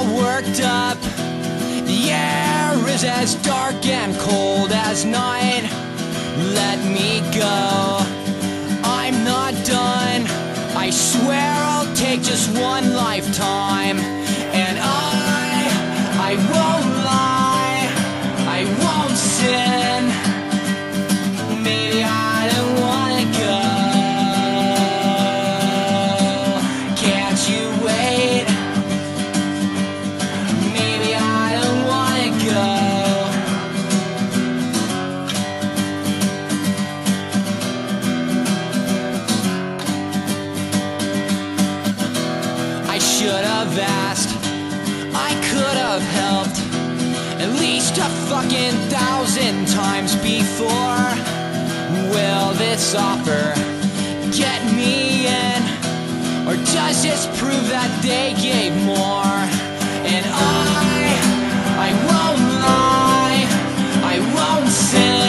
all worked up. The air is as dark and cold as night. Let me go. I'm not done. I swear I'll take just one lifetime. And I, I won't. have asked, I could have helped at least a fucking thousand times before. Will this offer get me in? Or does this prove that they gave more? And I, I won't lie, I won't sin.